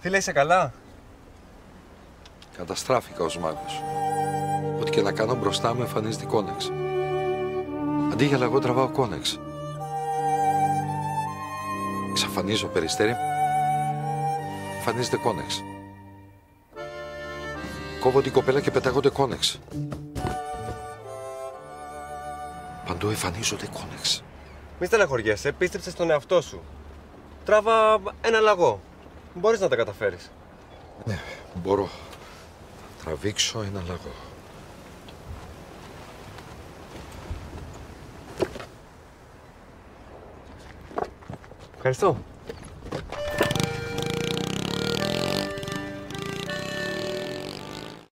Φίλε, είσαι καλά; Καταστράφηκα ως μάγος. Ό,τι και να κάνω μπροστά μου εμφανίζεται Conn-X. Αντί για λαγό τραβάω Conn-X. Εξαφανίζω περιστέρι, εμφανίζεται Conn-X. Κόβω την κοπέλα και πετάγονται Conn-X. Παντού εμφανίζονται Conn-X. Μη στεναχωριέσαι, πίστεψε στον εαυτό σου. Τράβα ένα λαγό. Μπορείς να τα καταφέρεις. Ναι, μπορώ. Τραβήξω ένα λαγό. Ευχαριστώ.